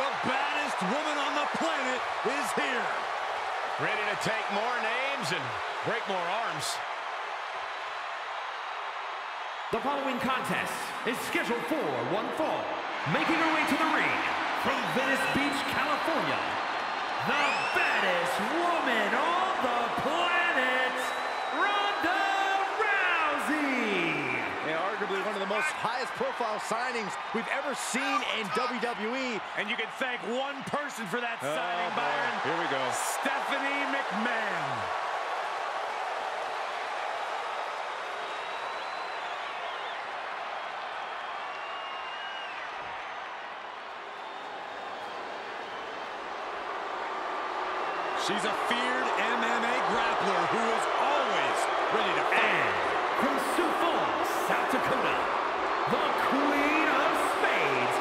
The baddest woman on the planet is here. Ready to take more names and break more arms. The following contest is scheduled for one fall. Making her way to the ring from Venice Beach, California, the baddest woman on the planet, One of the most highest profile signings we've ever seen in WWE. And you can thank one person for that Oh, signing, boy. Byron. Here we go. Stephanie McMahon. She's a feared MMA grappler who is always ready to fight. And from Sioux Falls, South Dakota, the Queen of Spades,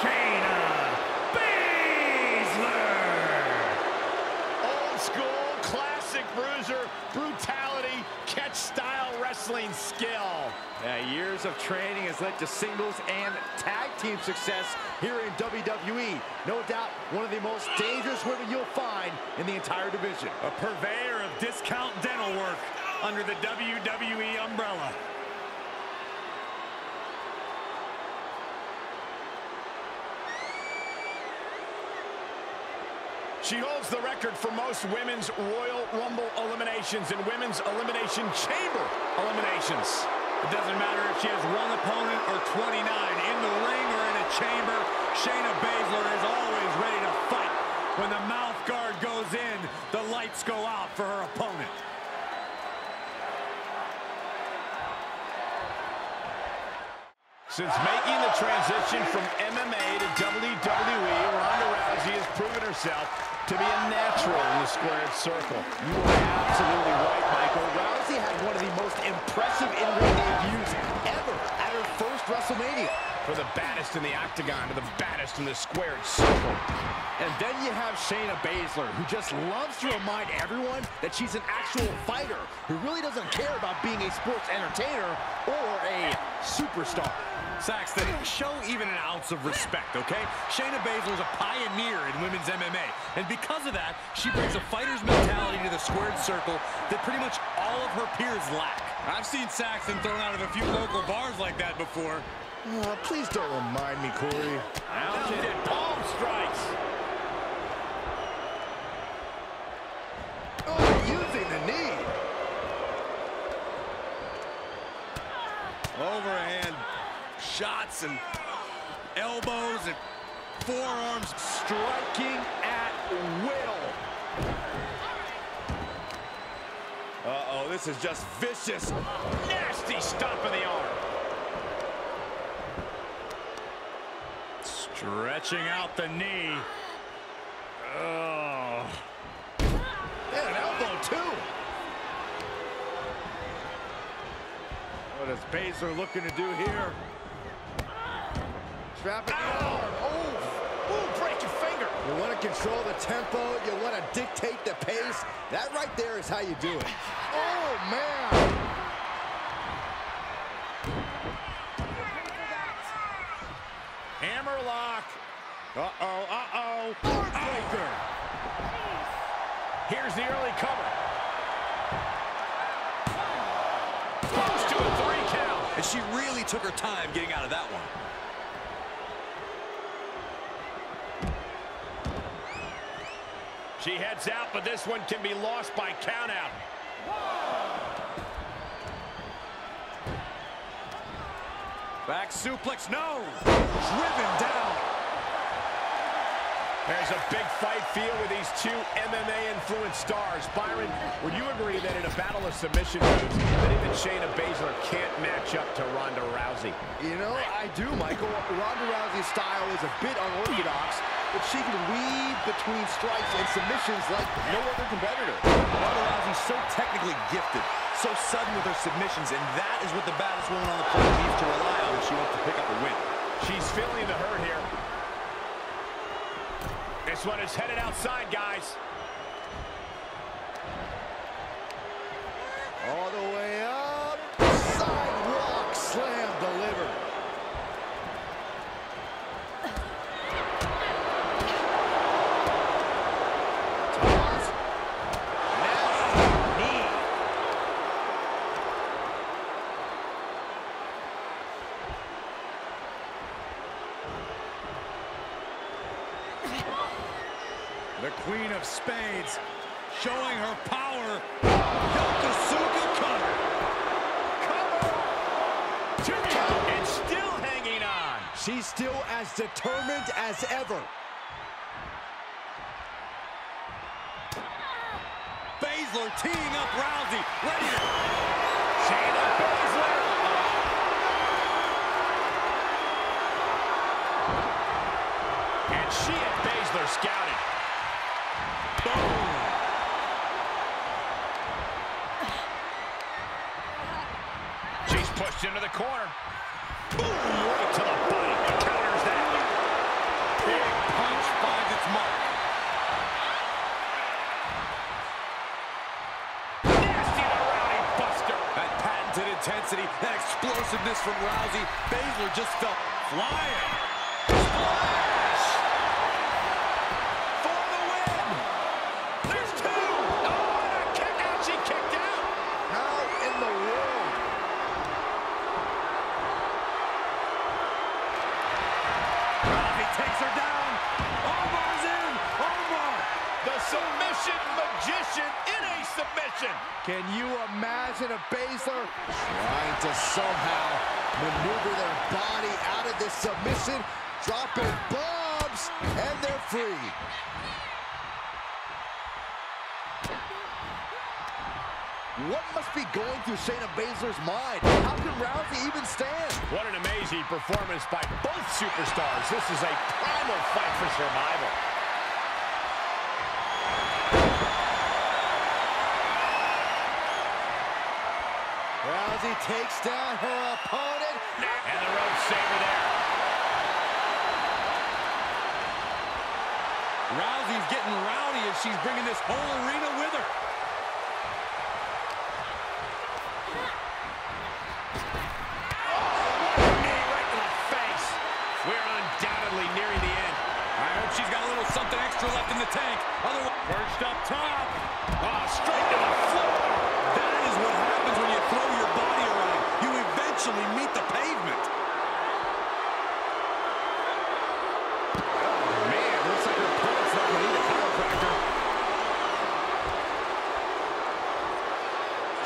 Shayna Baszler! Old school, classic bruiser, brutality, catch style wrestling skill. Yeah, years of training has led to singles and tag team success here in WWE. No doubt one of the most dangerous women you'll find in the entire division. A purveyor of discount dental work under the WWE umbrella. She holds the record for most women's Royal Rumble eliminations and women's Elimination Chamber eliminations. It doesn't matter if she has one opponent or 29. In the ring or in a chamber, Shayna Baszler is always ready to fight. When the mouth guard goes in, the lights go out for her opponent. Since making the transition from MMA to WWE, Ronda Rousey has proven herself to be a natural in the squared circle. You are absolutely right, Michael. Rousey had one of the most impressive in-ring debuts ever WrestleMania. For the baddest in the octagon to the baddest in the squared circle. And then you have Shayna Baszler, who just loves to remind everyone that she's an actual fighter who really doesn't care about being a sports entertainer or a superstar. Saxton, show even an ounce of respect, okay? Shayna Baszler is a pioneer in women's MMA, and because of that, she brings a fighter's mentality to the squared circle that pretty much all of her peers lack. I've seen Saxton thrown out of a few local bars like that before. Uh, please don't remind me, Corey. Mounted palm strikes. Oh, using the knee. Overhand shots and elbows and forearms. Striking at will. This is just vicious. Nasty stomp in the arm. Stretching out the knee. Oh. And an elbow, too. What is Baszler looking to do here? Trapping the. Oh, Ooh, break your finger. You want to control the tempo. You want to dictate the pace. That right there is how you do it. Oh, man. Hammerlock. Uh-oh, uh-oh. Heartbreaker. Here's the early cover. Close to a three count. And she really took her time getting out of that one. She heads out, but this one can be lost by countout. Back suplex, no! Driven down. There's a big fight feel with these two MMA-influenced stars. Byron, would you agree that in a battle of submission moves, that even Shayna Baszler can't match up to Ronda Rousey? You know, I do, Michael. Ronda Rousey's style is a bit unorthodox, but she can weave between strikes and submissions like no other competitor. Ronda Rousey's so technically gifted, so sudden with her submissions, and that is what the baddest woman on the planet needs to rely on if she wants to pick up a win. She's feeling the hurt here. This one is headed outside, guys. All the way up. Hands. Showing her power. Yokosuka cutter. Two count. And still hanging on. She's still as determined as ever. Baszler teeing up Rousey. Ready to... Shayna Baszler. And she had Baszler scouted. Boom. She's pushed into the corner. Boom! Right to the body. Counters that. Big punch finds its mark. Nasty to Rowdy Buster. That patented intensity, that explosiveness from Rousey. Baszler just felt flying. Splash! Baszler trying to somehow maneuver their body out of this submission, dropping bombs, and they're free. What must be going through Shayna Baszler's mind? How can Rousey even stand? What an amazing performance by both superstars. This is a primal fight for survival. Rousey takes down her opponent. And the rope saver there. Rousey's getting rowdy as she's bringing this whole arena with her. Knee right to the face. We're undoubtedly nearing the end. I hope she's got a little something extra left in the tank. Otherwise, perched up top. Oh, straight to the eventually meet the pavement. Man, looks like her opponent's not going to need a chiropractor.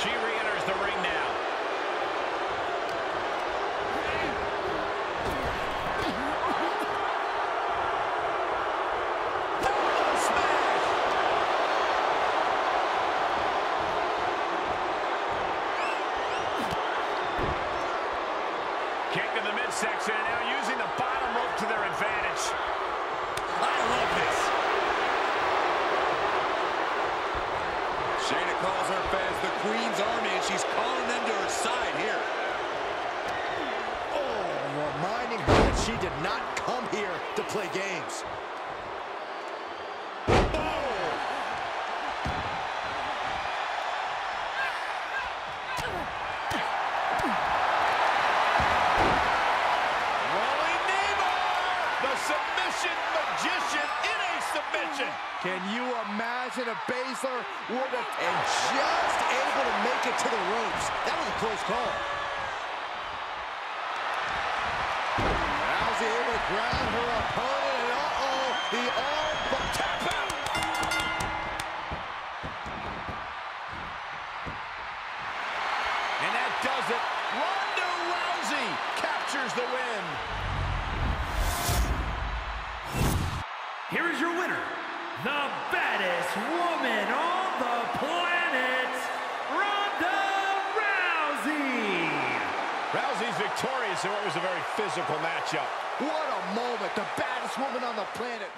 She re-enters the ring now. Elbow smash. Kick to the midsection and now using the bottom rope to their advantage. I love this. Shayna calls her fans the Queen's Army, and she's calling them to her side here. Oh, reminding her that she did not come here to play games. Can you imagine a Baszler would have and just able to make it to the ropes? That was a close call. Rousey able to ground her opponent, and uh-oh, the arm bar tap out. And that does it. Ronda Rousey captures the win. Here is your winner, the baddest woman on the planet, Ronda Rousey. Rousey's victorious in what was a very physical matchup. What a moment, the baddest woman on the planet.